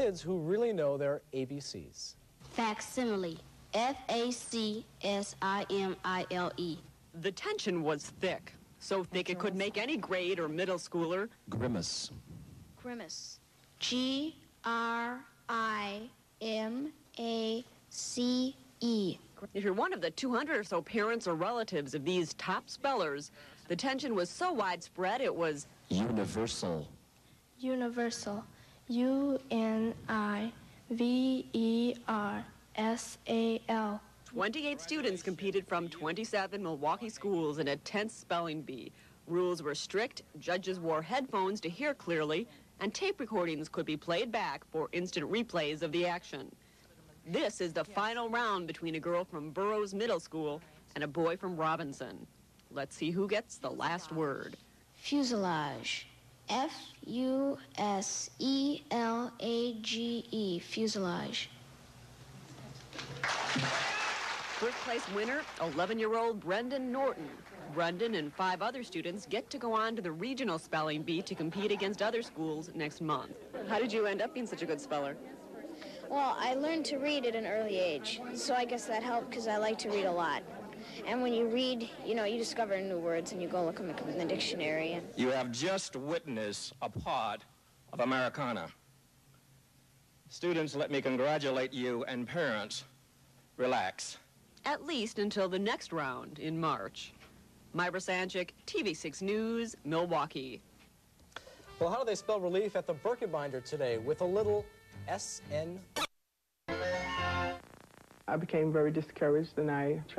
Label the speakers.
Speaker 1: Kids who really know their ABCs.
Speaker 2: Facsimile. F A C S I M I L E.
Speaker 3: The tension was thick, so thick it could make any grade or middle schooler.
Speaker 4: Grimace.
Speaker 2: Grimace. G R I M A C E.
Speaker 3: If you're one of the 200 or so parents or relatives of these top spellers, the tension was so widespread it was
Speaker 4: Universal.
Speaker 5: Universal. U N I V E R S A L.
Speaker 3: 28 students competed from 27 Milwaukee schools in a tense spelling bee. Rules were strict, judges wore headphones to hear clearly, and tape recordings could be played back for instant replays of the action. This is the final round between a girl from Burroughs Middle School and a boy from Robinson. Let's see who gets the last word.
Speaker 2: Fuselage. F U S E L A G E. Fuselage.
Speaker 3: First place winner, 11-year-old Brendan Norton. Brendan and five other students get to go on to the regional spelling bee to compete against other schools next month. How did you end up being such a good speller?
Speaker 6: Well, I learned to read at an early age, so I guess that helped because I like to read a lot. And when you read, you know, you discover new words and you go look them in the dictionary. And
Speaker 7: You have just witnessed a part of Americana. Students, let me congratulate you, and parents, relax.
Speaker 3: At least until the next round in March. Myra Sanchik, TV6 News, Milwaukee.
Speaker 1: Well, how do they spell relief at the Birkenbinder today with a little S-N?
Speaker 8: I became very discouraged and I tried